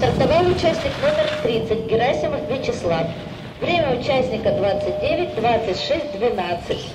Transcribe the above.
Стартовал участник номер 30 Герасимов Вячеслав. Время участника 29, 26, 12.